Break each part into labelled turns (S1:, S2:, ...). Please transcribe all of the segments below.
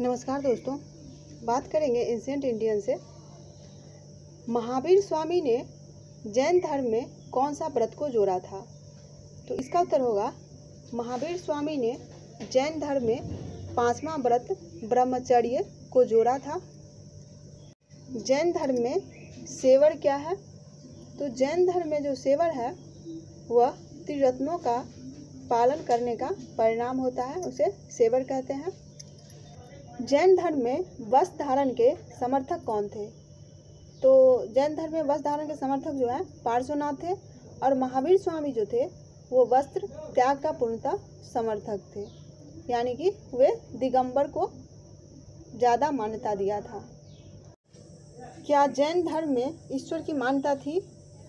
S1: नमस्कार दोस्तों, बात करेंगे एंशियंट इंडियन से। महावीर स्वामी ने जैन धर्म में कौन सा व्रत को जोड़ा था? तो इसका उत्तर होगा, महावीर स्वामी ने जैन धर्म में पांचवा व्रत ब्रह्मचर्य को जोड़ा था। जैन धर्म में सेवर क्या है? तो जैन धर्म में जो सेवर है, वह त्रिरत्नों का पालन करने का परिणाम होता है, उसे सेवर कहते हैं। जैन धर्म में वस्त्र धारण के समर्थक कौन थे? तो जैन धर्म में वस्त्र धारण के समर्थक जो है, पार्श्वनाथ थे और महावीर स्वामी जो थे, वो वस्त्र त्याग का पूर्णतः समर्थक थे। यानी कि वे दिगंबर को ज़्यादा मान्यता दिया था। क्या जैन धर्म में ईश्वर की मान्यता थी?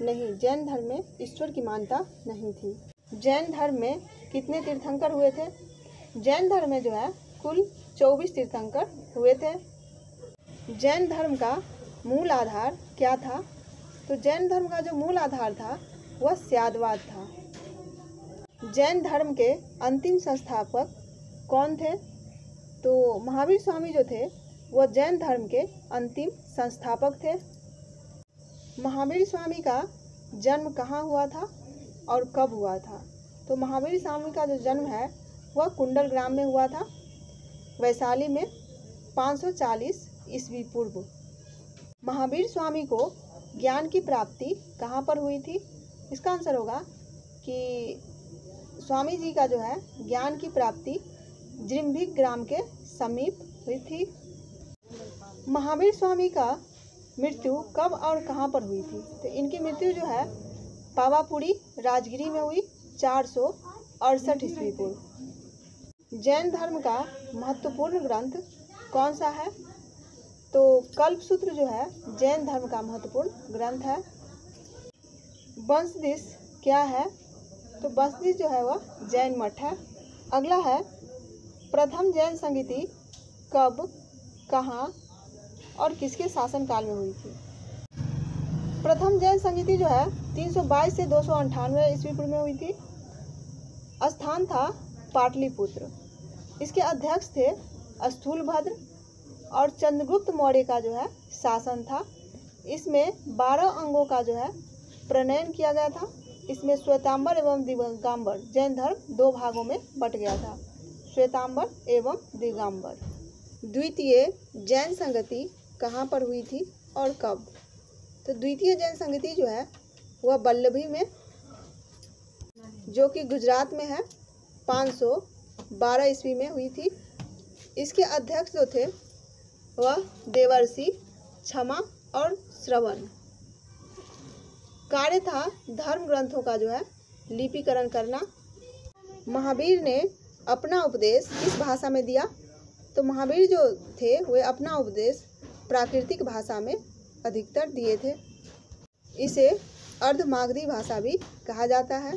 S1: नहीं, जैन धर्म में ईश्वर की मान्यता नहीं थी। जैन धर्म में कितने तीर्थंकर हुए थे? जैन धर्म में जो है, कुल चौबीस तीर्थंकर हुए थे। जैन धर्म का मूल आधार क्या था? तो जैन धर्म का जो मूल आधार था, वह स्यादवाद था। जैन धर्म के अंतिम संस्थापक कौन थे? तो महावीर स्वामी जो थे वह जैन धर्म के अंतिम संस्थापक थे। महावीर स्वामी का जन्म कहाँ हुआ था और कब हुआ था? तो महावीर स्वामी का जो जन्म है, वह कुंडल ग्राम में हुआ था। वैशाली में 540 ईस्वी पूर्व। महावीर स्वामी को ज्ञान की प्राप्ति कहाँ पर हुई थी? इसका आंसर होगा कि स्वामी जी का जो है, ज्ञान की प्राप्ति जिम्भिक ग्राम के समीप हुई थी। महावीर स्वामी का मृत्यु कब और कहाँ पर हुई थी? तो इनकी मृत्यु जो है, पावापुरी राजगिरी में हुई, चार सौ अड़सठ ईस्वी पूर्व। जैन धर्म का महत्वपूर्ण ग्रंथ कौन सा है? तो कल्पसूत्र जो है, जैन धर्म का महत्वपूर्ण ग्रंथ है। वंशदिश क्या है? तो वंशदिश जो है, वह जैन मठ है। अगला है, प्रथम जैन संगीति कब, कहाँ और किसके शासनकाल में हुई थी? प्रथम जैन संगीति जो है 322 से दो सौ ईस्वी पूर्व में हुई थी। स्थान था पाटलिपुत्र। इसके अध्यक्ष थे स्थूलभद्र और चंद्रगुप्त मौर्य का जो है शासन था। इसमें बारह अंगों का जो है प्रणयन किया गया था। इसमें श्वेतांबर एवं दिगंबर जैन धर्म दो भागों में बट गया था। श्वेतांबर एवं दिगंबर। द्वितीय जैन संगति कहाँ पर हुई थी और कब? तो द्वितीय जैन संगति जो है, वह बल्लभी में, जो कि गुजरात में है। 512 ईस्वी में हुई थी। इसके अध्यक्ष जो थे, वह देवर्षि, क्षमा और श्रवण। कार्य था धर्म ग्रंथों का जो है, लिपिकरण करना। महावीर ने अपना उपदेश किस भाषा में दिया? तो महावीर जो थे, वे अपना उपदेश प्राकृतिक भाषा में अधिकतर दिए थे। इसे अर्धमागधी भाषा भी कहा जाता है।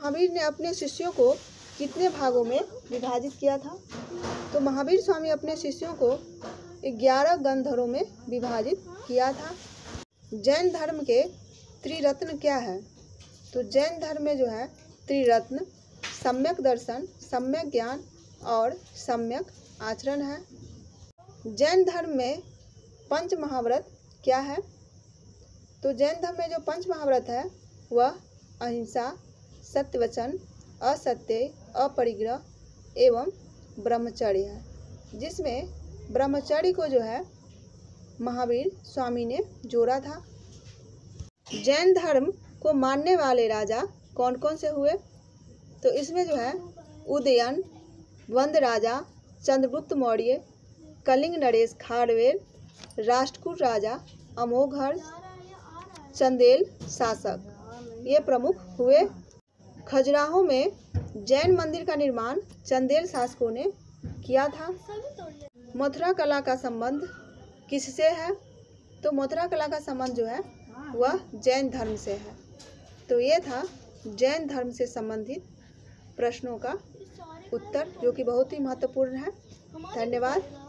S1: महावीर ने अपने शिष्यों को कितने भागों में विभाजित किया था? तो महावीर स्वामी अपने शिष्यों को ग्यारह गंधरों में विभाजित किया था। जैन धर्म के त्रिरत्न क्या है? तो जैन धर्म में जो है, त्रिरत्न, सम्यक दर्शन, सम्यक ज्ञान और सम्यक आचरण है। जैन धर्म में पंच महाव्रत क्या है? तो जैन धर्म में जो पंच महाव्रत है, वह अहिंसा सत्यवचन असत्य, अपरिग्रह एवं ब्रह्मचर्य है, जिसमें ब्रह्मचर्य को जो है, महावीर स्वामी ने जोड़ा था। जैन धर्म को मानने वाले राजा कौन कौन से हुए? तो इसमें जो है, उदयन, वंद राजा, चंद्रगुप्त मौर्य, कलिंग नरेश खारवेल राष्ट्रकूट राजा, अमोघर, चंदेल शासक, ये प्रमुख हुए। खजुराहो में जैन मंदिर का निर्माण चंदेल शासकों ने किया था। मथुरा कला का संबंध किससे है? तो मथुरा कला का संबंध जो है, वह जैन धर्म से है। तो ये था जैन धर्म से संबंधित प्रश्नों का उत्तर, जो कि बहुत ही महत्वपूर्ण है। धन्यवाद।